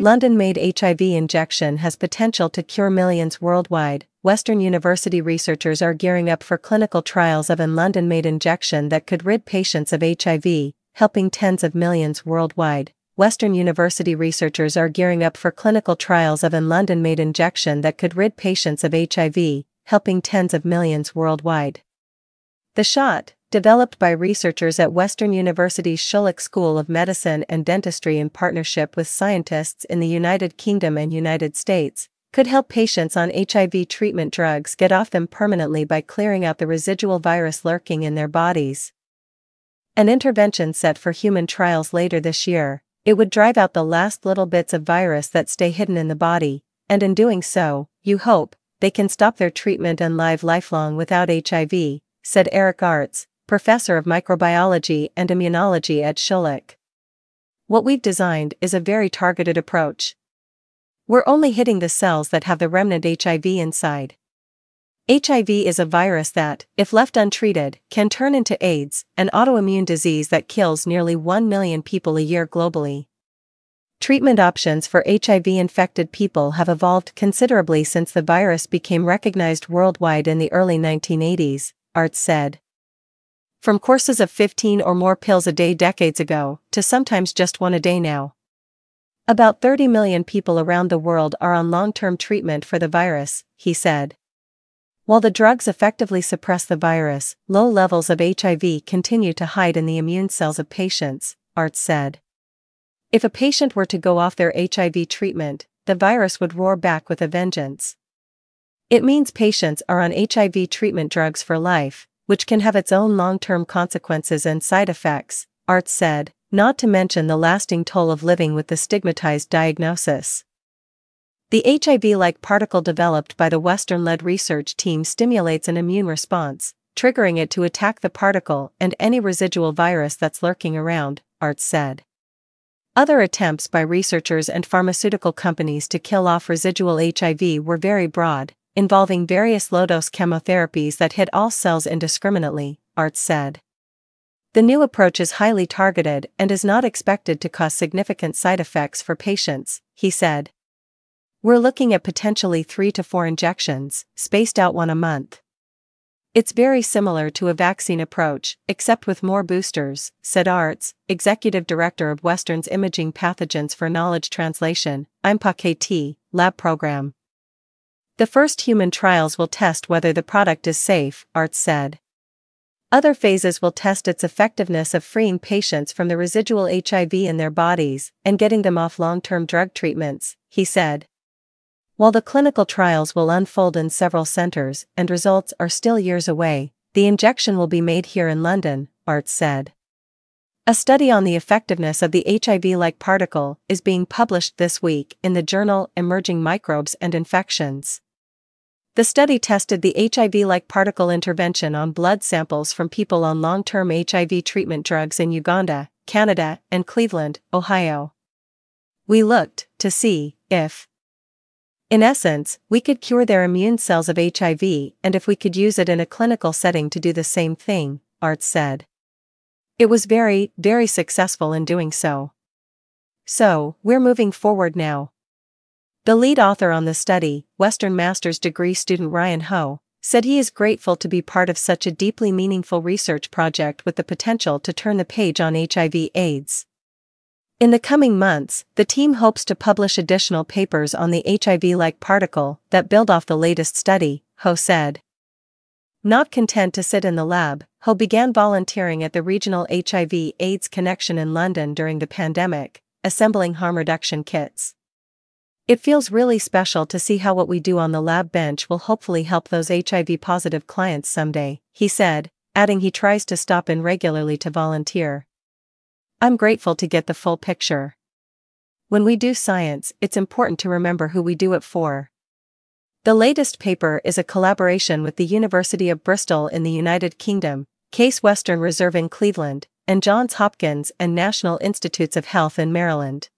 Mm-hmm. London made HIV injection has potential to cure millions worldwide. Western University researchers are gearing up for clinical trials of an London made injection that could rid patients of HIV, helping tens of millions worldwide. Western University researchers are gearing up for clinical trials of an London made injection that could rid patients of HIV, helping tens of millions worldwide. The shot, developed by researchers at Western University's Schulich School of Medicine and Dentistry in partnership with scientists in the United Kingdom and United States, could help patients on HIV treatment drugs get off them permanently by clearing out the residual virus lurking in their bodies. An intervention set for human trials later this year, it would drive out the last little bits of virus that stay hidden in the body, and in doing so, you hope, they can stop their treatment and live lifelong without HIV, said Eric Arts, professor of microbiology and immunology at Schulich. What we've designed is a very targeted approach. We're only hitting the cells that have the remnant HIV inside. HIV is a virus that, if left untreated, can turn into AIDS, an autoimmune disease that kills nearly 1 million people a year globally. Treatment options for HIV infected people have evolved considerably since the virus became recognized worldwide in the early 1980s, Arts said. From courses of 15 or more pills a day decades ago, to sometimes just one a day now. About 30 million people around the world are on long term treatment for the virus, he said. While the drugs effectively suppress the virus, low levels of HIV continue to hide in the immune cells of patients, Arts said. If a patient were to go off their HIV treatment, the virus would roar back with a vengeance. It means patients are on HIV treatment drugs for life, which can have its own long-term consequences and side effects, Arts said, not to mention the lasting toll of living with the stigmatized diagnosis. The HIV-like particle developed by the Western-led research team stimulates an immune response, triggering it to attack the particle and any residual virus that's lurking around, Arts said. Other attempts by researchers and pharmaceutical companies to kill off residual HIV were very broad, involving various low-dose chemotherapies that hit all cells indiscriminately, Arts said. The new approach is highly targeted and is not expected to cause significant side effects for patients, he said. We're looking at potentially 3 to 4 injections, spaced out one a month. It's very similar to a vaccine approach, except with more boosters, said Arts, executive director of Western's Imaging Pathogens for Knowledge Translation, IMPA-KT, lab program. The first human trials will test whether the product is safe, Arts said. Other phases will test its effectiveness of freeing patients from the residual HIV in their bodies and getting them off long term drug treatments, he said. While the clinical trials will unfold in several centers and results are still years away, the injection will be made here in London, Arts said. A study on the effectiveness of the HIV like particle is being published this week in the journal Emerging Microbes and Infections. The study tested the HIV-like particle intervention on blood samples from people on long-term HIV treatment drugs in Uganda, Canada, and Cleveland, Ohio. We looked to see if in essence, we could cure their immune cells of HIV and if we could use it in a clinical setting to do the same thing, Arts said. It was very, very successful in doing so. So, we're moving forward now. The lead author on the study, Western Master's degree student Ryan Ho, said he is grateful to be part of such a deeply meaningful research project with the potential to turn the page on HIV/AIDS. In the coming months, the team hopes to publish additional papers on the HIV-like particle that build off the latest study, Ho said. Not content to sit in the lab, Ho began volunteering at the regional HIV-AIDS connection in London during the pandemic, assembling harm reduction kits. It feels really special to see how what we do on the lab bench will hopefully help those HIV positive clients someday, he said, adding he tries to stop in regularly to volunteer. I'm grateful to get the full picture. When we do science, it's important to remember who we do it for. The latest paper is a collaboration with the University of Bristol in the United Kingdom, Case Western Reserve in Cleveland, and Johns Hopkins and National Institutes of Health in Maryland.